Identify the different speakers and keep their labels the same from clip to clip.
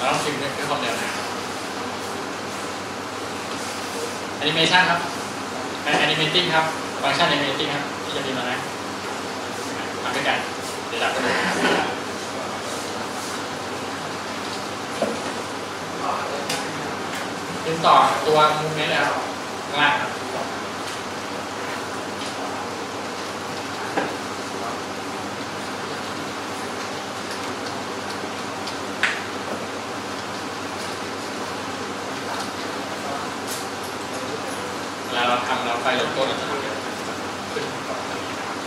Speaker 1: เราต้องพิมพ์ด้วยความเร็วนะแอนิเมชันครับ animating ครับ ฟังก์ชัน animating ครับ ที่จะมีมานะทำด้วยกันเดี๋ยวเราก็ดูพิมพ์ต่อตัว movement แล้วข้างล่างครับ เวลาเราทำเราไฟลดต้นเราจะทำยังไงขึ้นก่อนนะครับ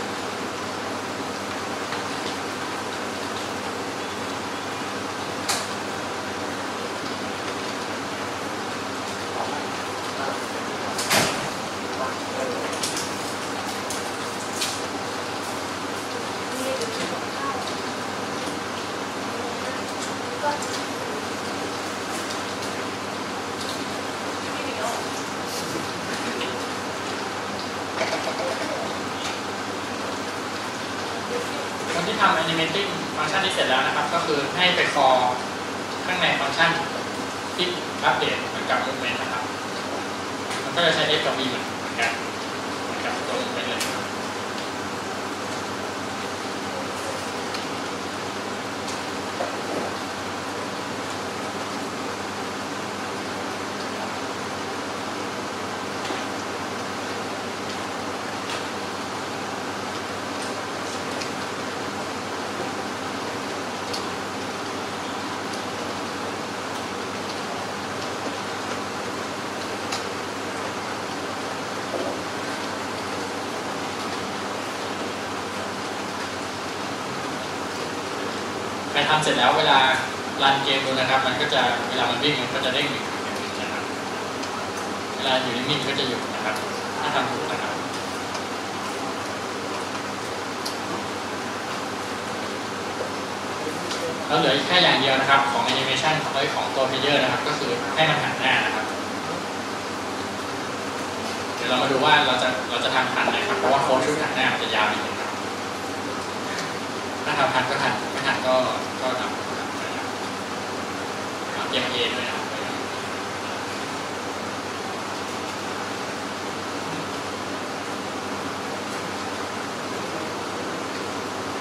Speaker 1: คน ทำ animating ฟังก์ชันนี้เสร็จแล้วนะครับ ก็คือให้ไปคอข้างในฟังก์ชันที่อัปเดตเหมือนกับ movement นะครับ มันก็จะใช้ F กับ V เหมือนกันเหมือนกับตัว movement เลย ทำเสร็จแล้วเวลา run เกมดูนะครับ มันก็จะเวลามันวิ่งมันก็จะเด้งหนึ่งนะครับเวลาอยู่นิ่งๆก็จะหยุดนะครับ ถ้าทำถูกนะครับแล้วเหลือแค่อย่างเดียวนะครับของแอนิเมชันของของตัว player นะครับ ก็คือให้มันหันหน้านะครับ เดี๋ยวเรามาดูว่าเราจะเราจะทำทันไหมครับ เพราะว่าโค้ดชุดหันหน้ามันจะยาวนิดนึง ทำทันก็ทันไม่ทันก็ก็ทำครับเตรียมเอด้วยครับ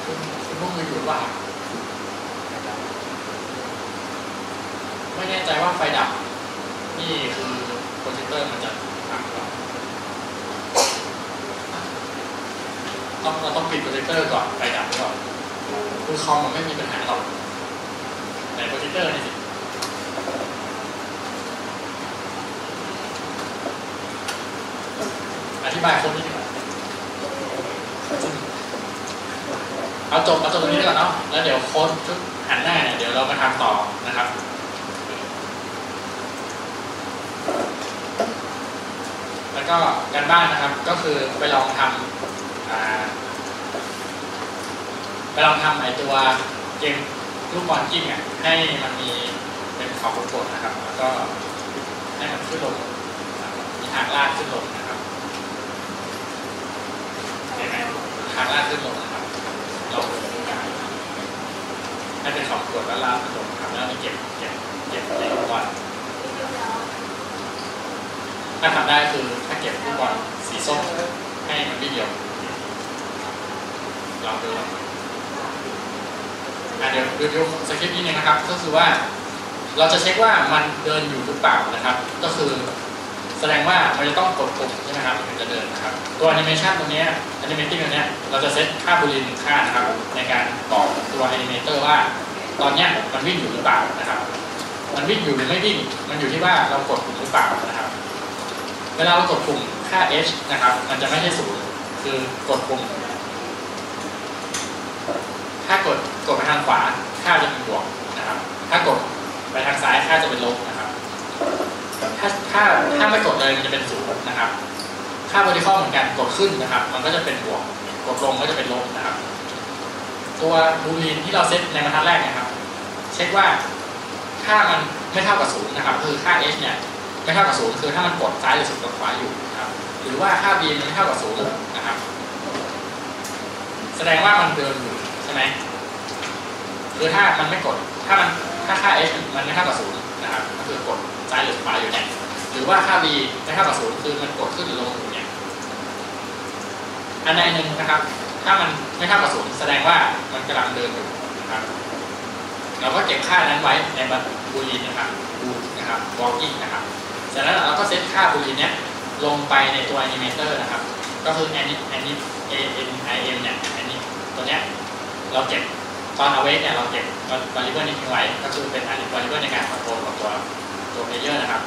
Speaker 1: คุณคุณพวกมืออยู่หรือเปล่า ไม่แน่ใจว่าไฟดับ นี่คือโปรเจคเตอร์มันจะพังหรือเปล่าต้องเราต้องปิดโปรเจคเตอร์ก่อนไฟดับก่อน คือคอมมันไม่มีปัญหาหรอกแต่โปรเจคเตอร์นี่สิอธิบายคนนี้ดีกว่าเอาจบเอาจบตรงนี้ก่อนเนาะแล้วเดี๋ยวโค้ดชุดหันหน้าเนี่ยเดี๋ยวเรามาทำต่อนะครับแล้วก็การบ้านนะครับก็คือไปลองทำอ่า ไปลองทำไอตัวเกมลูกบอลกิ้งอะให้มันมีเป็นขอบกดๆนะครับ แล้วก็ให้มันขึ้นลงมีทางลาดขึ้นลงนะครับเห็นไหมทางลาดขึ้นลงนะครับลองดูให้เป็นขอบกดแล้วลาดขึ้นลงครับแล้วมันเก็บเก็บเก็บในลูกบอลถ้าทำได้คือถ้าเก็บลูกบอลสีส้มให้มันไม่เดียวลองดู อะเดี๋ยวดูดูสคริปต์นิดนึงนะครับ ก็คือว่าเราจะเช็คว่ามันเดินอยู่หรือเปล่านะครับ ก็คือแสดงว่ามันจะต้องกดปุ่มใช่ไหมครับถึงจะเดินนะครับ ตัวแอนิเมชันตรงนี้ animating ตรงนี้เราจะเซตค่า boolean ค่านะครับ ในการบอกตัวแอนิเมเตอร์ว่า ตอนนี้มันวิ่งอยู่หรือเปล่านะครับ มันวิ่งอยู่หรือไม่วิ่ง มันอยู่ที่ว่าเรากดปุ่มหรือเปล่านะครับ เวลาเรากดปุ่มค่า h นะครับ มันจะไม่ใช่ศูนย์คือกดปุ่ม ถ้ากดกดไปทางขวาค่าจะเป็นบวกนะครับ ถ้ากดไปทางซ้ายค่าจะเป็นลบนะครับ ถ้าถ้าถ้าไม่กดเลยมันจะเป็นศูนย์นะครับ ค่า vertical เหมือนกันกดขึ้นนะครับ มันก็จะเป็นบวก กดลงก็จะเป็นลบนะครับ ตัวบูลีนที่เราเซตในบรรทัดแรกนะครับ เช็คว่าค่ามันไม่เท่ากับศูนย์นะครับ คือค่า h เนี่ยไม่เท่ากับศูนย์คือถ้ามันกดซ้ายหรือสุดกดขวาอยู่นะครับ หรือว่าค่า b มันไม่เท่ากับศูนย์นะครับ แสดงว่ามันเดินอยู่ ช่ไหมคือถ้ามันไม่กด ถ้ามันถ้าค่า h มันไม่เท่ากับศูนย์นะครับก็คือกดซ้ายหรือขวาอยู่เนี่ยหรือว่าค่า b ไม่เท่ากับศูนย์คือมันกดขึ้นหรือลงอยู่เนี่ยอันใดหนึ่งนะครับ ถ้ามันไม่เท่ากับศูนย์แสดงว่ามันกำลังเดินอยู่นะครับเราก็เก็บค่านั้นไว้ในบูลีนนะครับบูนะครับ walking นะครับเสร็จแล้วเราก็เซตค่าบูลีนเนี้ยลงไปในตัว animator นะครับ ก็คือ anim anim a n i m เนี่ย anim ตัวเนี้ย เราเก็บตอน awake เนี่ยเราเก็บ variable นี้ทิ้งไว้ก็คือเป็น variable ในการ control ของตัวตัว player นะครับ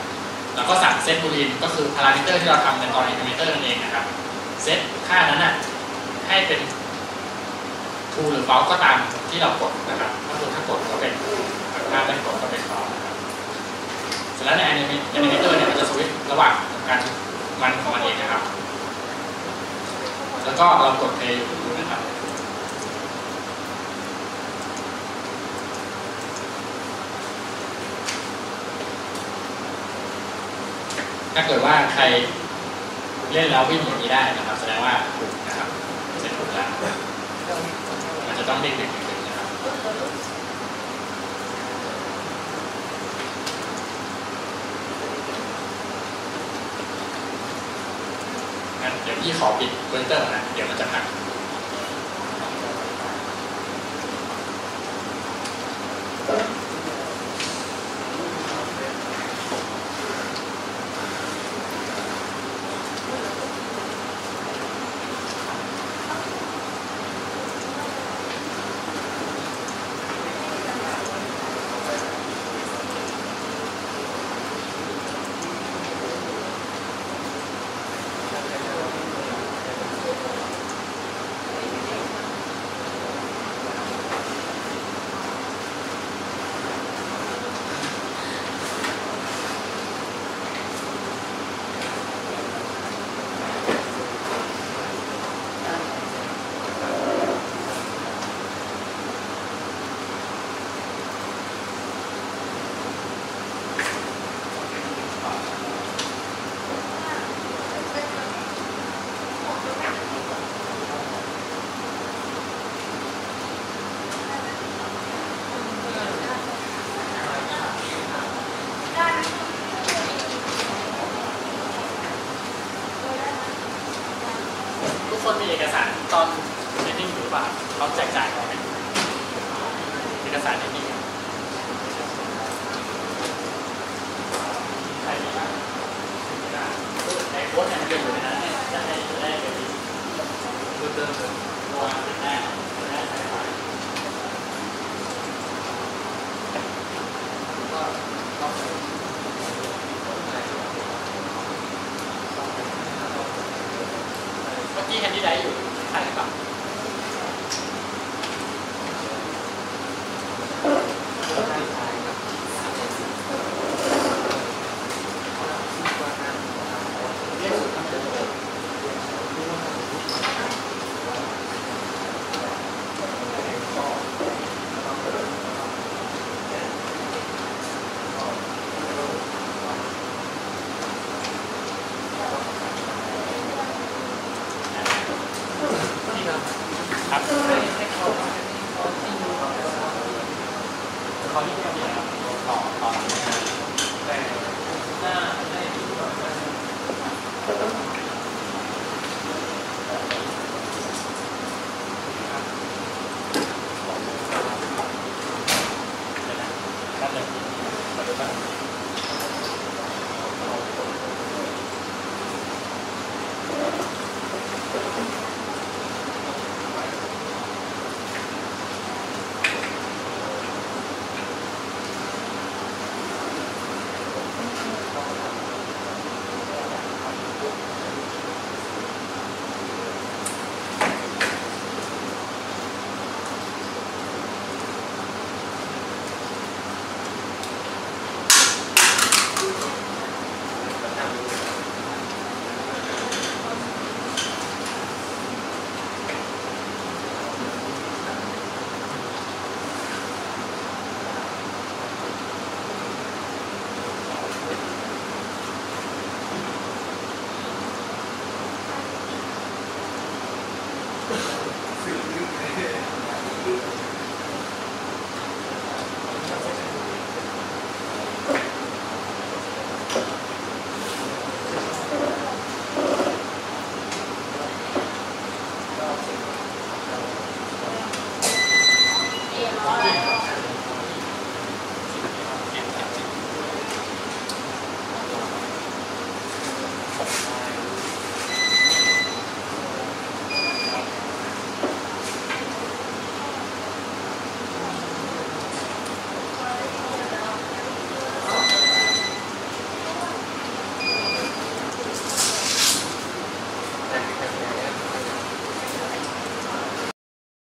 Speaker 1: แล้วก็สั่ง set boolean ก็คือพารามิเตอร์ที่เราทำในตอน animator นั่นเองนะครับเซตค่านั้นน่ะให้เป็น true หรือ false ก็ตามที่เรากดนะครับก็คือถ้ากดก็เป็นครับถ้าไม่กดก็เป็น false นะครับเสร็จแล้วใน anime- animator เนี่ยมันจะสวิตช์ระหว่างการมันของมันเองนะครับ แล้วก็เรากด Play ครับ ถ้าเกิดว่าใครเล่นแล้ววิ่งอย่างนี้ได้นะครับ แสดงว่าถูกนะครับเสร็จถูกแล้วมันจะต้องเด้งเด้งเด้งนะครับงั้นเดี๋ยวพี่ขอปิดเวนเตอร์นะเดี๋ยวมันจะพังทุกคนมีเอกสารตอนเทรนนิ่งอยู่หรือ เขาแจกจ่ายมาไหมเอกสารเทรนนิ่งใครมีบ้างไอ้โค้ดเนี่ยมันจะอยู่ในนั้นเนี่ยจะให้จะได้เป็นเพิ่มเติมตัวเป็นแน่เป็นแน่ใช่ไหมก็ต้องเมื่อกี้แฮนดี้ไดอยู่ เขาที่จะมีนต่อต่อแต่หน้า